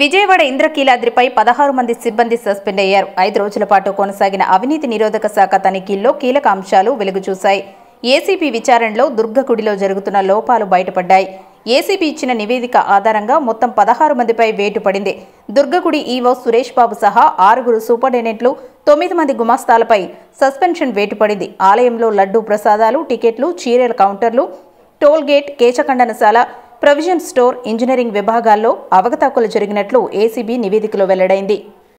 విజయవాడ ఇంద్రకీలాద్రిపై పదహారు మంది సిబ్బంది సస్పెండ్ అయ్యారు. ఐదు రోజుల పాటు కొనసాగిన అవినీతి నిరోధక శాఖ తనిఖీల్లో కీలక అంశాలు వెలుగుచూశాయి. ఏసీపీ విచారణలో దుర్గగుడిలో జరుగుతున్న లోపాలు బయటపడ్డాయి. ఏసీపీ ఇచ్చిన నివేదిక ఆధారంగా మొత్తం పదహారు మందిపై వేటు పడింది. దుర్గగుడి ఈవో సురేష్ బాబు సహా ఆరుగురు సూపరింటెండెంట్లు తొమ్మిది మంది గుమాస్తాలపై సస్పెన్షన్ వేటు పడింది. ఆలయంలో లడ్డూ ప్రసాదాలు టికెట్లు చీరల కౌంటర్లు టోల్గేట్ కేచఖండనశాల ప్రొవిజన్ స్టోర్ ఇంజనీరింగ్ విభాగాల్లో అవకతవకలు జరిగినట్లు ఏసీబీ నివేదికలో వెల్లడైంది.